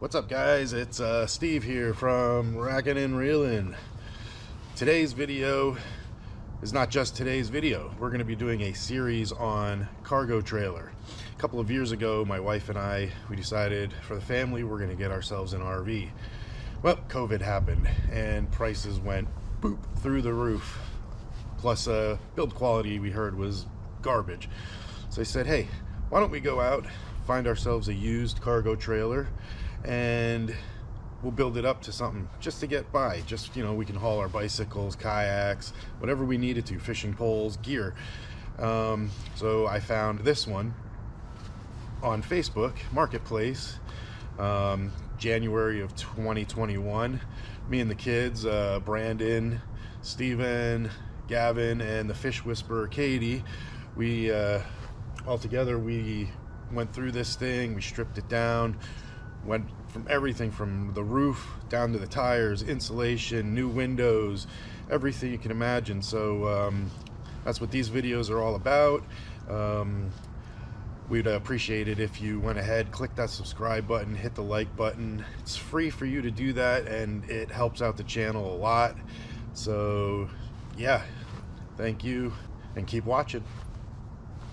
What's up guys? It's uh, Steve here from Rakkin and Reelin'. Today's video is not just today's video. We're going to be doing a series on cargo trailer. A couple of years ago, my wife and I, we decided for the family we're going to get ourselves an RV. Well, COVID happened and prices went boop through the roof. Plus, uh, build quality we heard was garbage. So I said, hey, why don't we go out, find ourselves a used cargo trailer, and we'll build it up to something just to get by. Just, you know, we can haul our bicycles, kayaks, whatever we needed to, fishing poles, gear. Um, so I found this one on Facebook Marketplace, um, January of 2021. Me and the kids, uh, Brandon, Steven, Gavin, and the fish whisperer Katie, we uh, all together we went through this thing, we stripped it down, went from everything from the roof down to the tires, insulation, new windows, everything you can imagine. So um, that's what these videos are all about. Um, we'd appreciate it if you went ahead, click that subscribe button, hit the like button. It's free for you to do that and it helps out the channel a lot. So yeah, thank you and keep watching.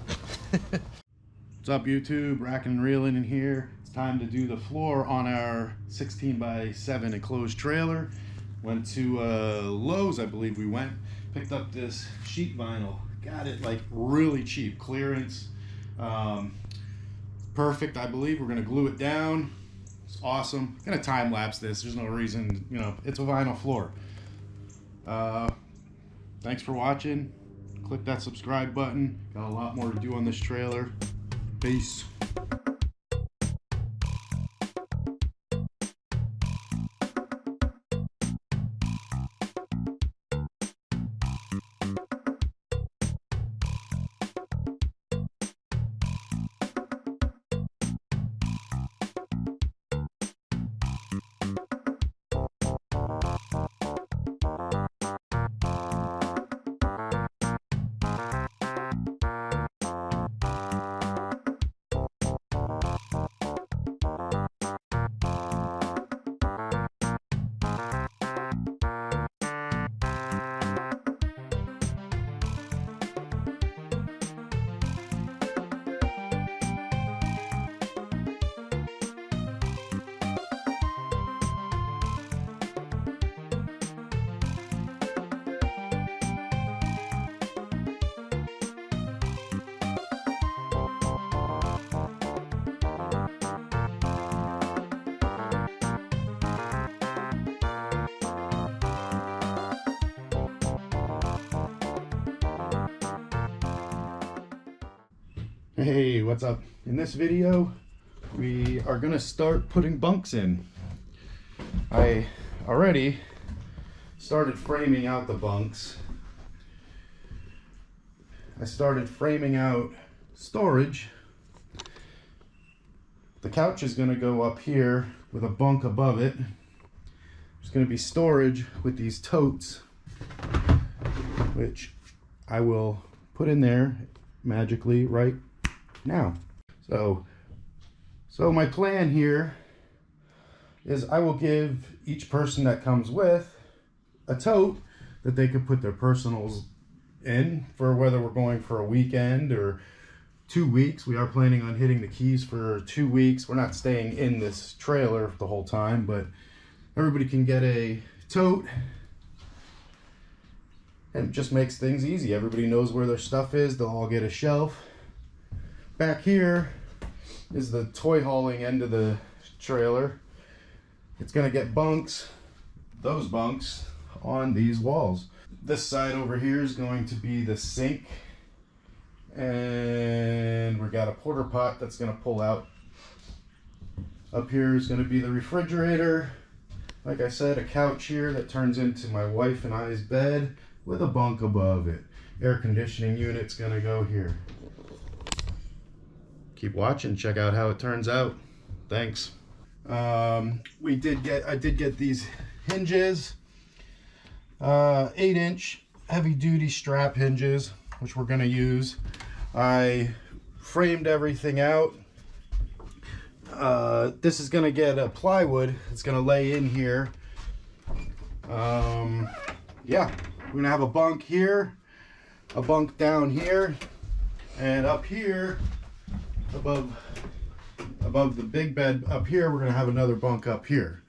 What's up YouTube? Rakkin and Reelin' in here. Time to do the floor on our 16 by 7 enclosed trailer. Went to uh, Lowe's, I believe we went. Picked up this sheet vinyl. Got it like really cheap. Clearance. Um, perfect, I believe. We're to glue it down. It's awesome. Gonna time lapse this. There's no reason, you know, it's a vinyl floor. Uh, thanks for watching. Click that subscribe button. Got a lot more to do on this trailer. Peace. Hey, what's up? In this video, we are gonna start putting bunks in. I already started framing out the bunks. I started framing out storage. The couch is gonna go up here with a bunk above it. There's gonna be storage with these totes, which I will put in there magically right now. So, so my plan here is I will give each person that comes with a tote that they could put their personals in for whether we're going for a weekend or two weeks. We are planning on hitting the Keys for two weeks. We're not staying in this trailer the whole time, but everybody can get a tote and it just makes things easy. Everybody knows where their stuff is. They'll all get a shelf Back here is the toy hauling end of the trailer. It's gonna get bunks, those bunks, on these walls. This side over here is going to be the sink. And we got a porter pot that's gonna pull out. Up here is gonna be the refrigerator. Like I said, a couch here that turns into my wife and I's bed with a bunk above it. Air conditioning unit's gonna go here keep watching, check out how it turns out. Thanks. Um, we did get, I did get these hinges, uh, eight inch heavy duty strap hinges, which we're gonna use. I framed everything out. uh, this is gonna get a plywood. It's gonna lay in here. Um, yeah, we're gonna have a bunk here, a bunk down here, and up here, above above the big bed up here, we're gonna have another bunk up here.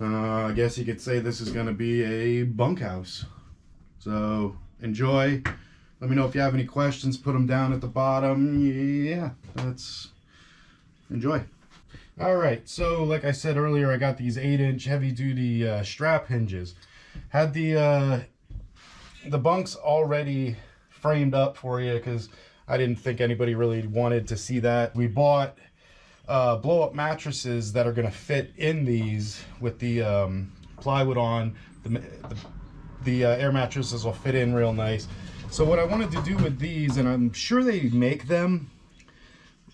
Uh, I guess you could say this is gonna be a bunkhouse. So enjoy. Let me know if you have any questions. Put them down at the bottom. Yeah, that's enjoy. All right, so like I said earlier, I got these eight inch heavy duty uh, strap hinges. Had the uh, the bunks already framed up for you because I didn't think anybody really wanted to see that. We bought uh, blow up mattresses that are gonna fit in these with the um, plywood on. The, the, the uh, air mattresses will fit in real nice. So what I wanted to do with these, and I'm sure they make them,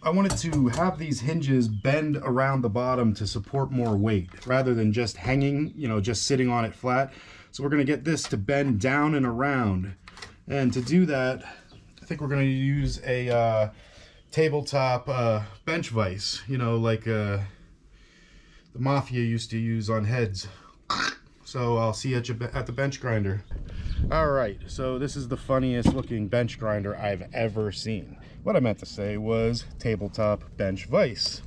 I wanted to have these hinges bend around the bottom to support more weight rather than just hanging, you know, just sitting on it flat. So we're gonna get this to bend down and around. And to do that, I think we're gonna use a uh, tabletop uh, bench vise, you know, like uh, the Mafia used to use on heads. So I'll see you at, at the bench grinder. All right, so this is the funniest looking bench grinder I've ever seen. What I meant to say was tabletop bench vise.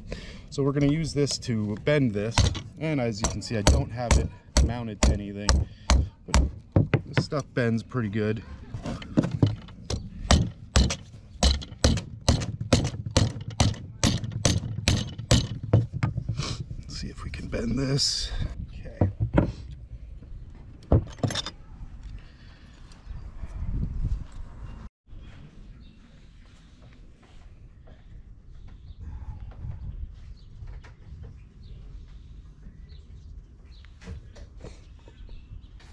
So we're gonna use this to bend this. And as you can see, I don't have it mounted to anything, but this stuff bends pretty good. Let's see if we can bend this. Okay.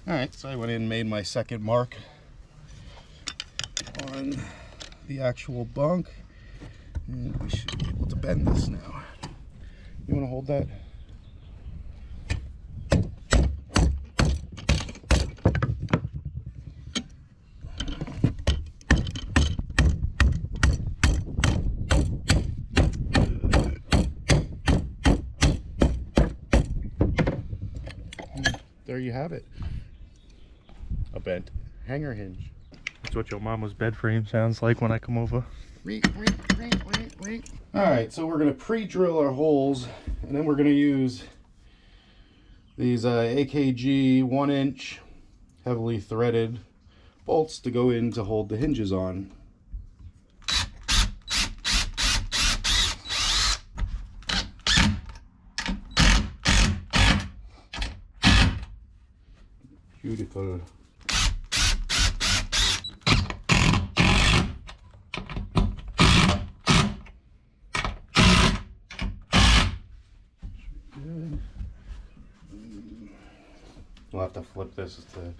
All right, so I went in and made my second mark on the actual bunk. And we should be able to bend this now. You want to hold that? There you have it. A bent hanger hinge. That's what your mama's bed frame sounds like when I come over. All right, so we're gonna pre-drill our holes, and then we're gonna use these uh, AKG one inch heavily threaded bolts to go in to hold the hinges on. Beautiful. We'll have to flip this to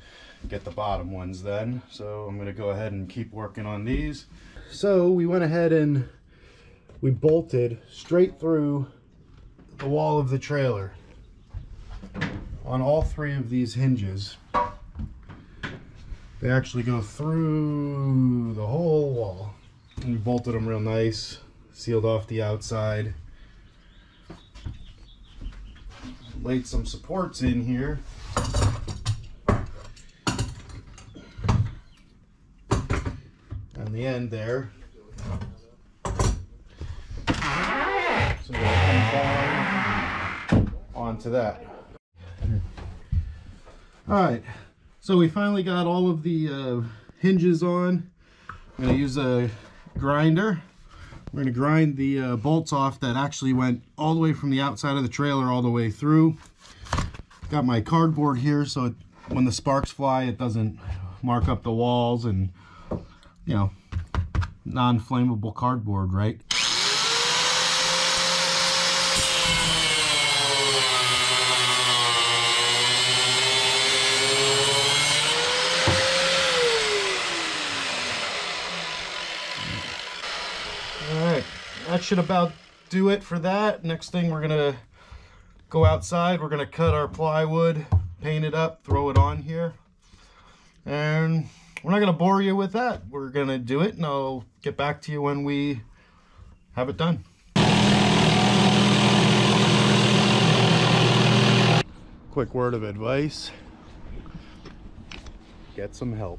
get the bottom ones then. So I'm gonna go ahead and keep working on these. So we went ahead and we bolted straight through the wall of the trailer on all three of these hinges. They actually go through the whole wall. And bolted them real nice, sealed off the outside. Laid some supports in here. On the end there. So onto that. All right, so we finally got all of the uh, hinges on. I'm gonna use a grinder. We're gonna grind the uh, bolts off that actually went all the way from the outside of the trailer all the way through. Got my cardboard here so it, when the sparks fly it doesn't mark up the walls and you know non-flammable cardboard, right? should about do it for that. Next thing we're gonna go outside. We're gonna cut our plywood, paint it up, throw it on here. And we're not gonna bore you with that. We're gonna do it and I'll get back to you when we have it done. Quick word of advice, get some help.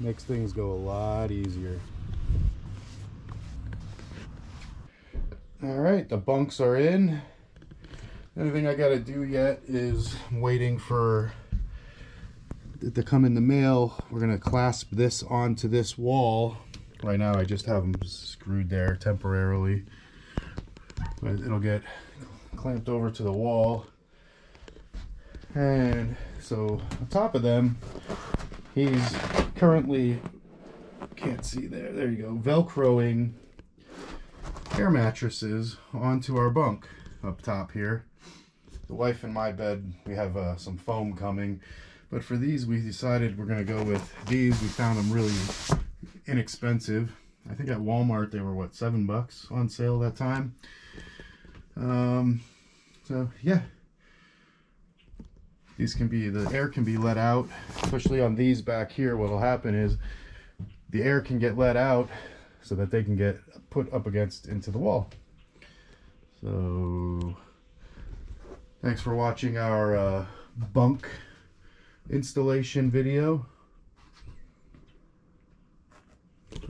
Makes things go a lot easier. All right, the bunks are in. The only thing I gotta do yet is waiting for it to come in the mail. We're gonna clasp this onto this wall. Right now I just have them screwed there temporarily. But it'll get clamped over to the wall. And so on top of them, he's currently, can't see there, there you go, Velcroing air mattresses onto our bunk up top here. The wife and my bed, we have uh, some foam coming. But for these, we decided we're going to go with these. We found them really inexpensive. I think at Walmart they were, what, seven bucks on sale that time. Um, so, yeah, these can be the air can be let out especially on these back here. What will happen is the air can get let out so that they can get put up against into the wall. So thanks for watching our uh, bunk installation video.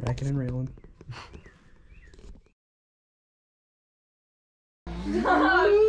Racking and railing. no.